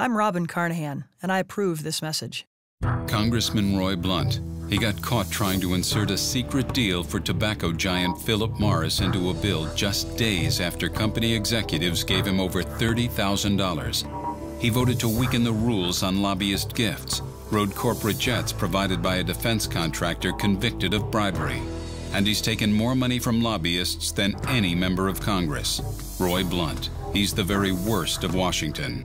I'm Robin Carnahan, and I approve this message. Congressman Roy Blunt. He got caught trying to insert a secret deal for tobacco giant Philip Morris into a bill just days after company executives gave him over $30,000. He voted to weaken the rules on lobbyist gifts, rode corporate jets provided by a defense contractor convicted of bribery. And he's taken more money from lobbyists than any member of Congress. Roy Blunt. He's the very worst of Washington.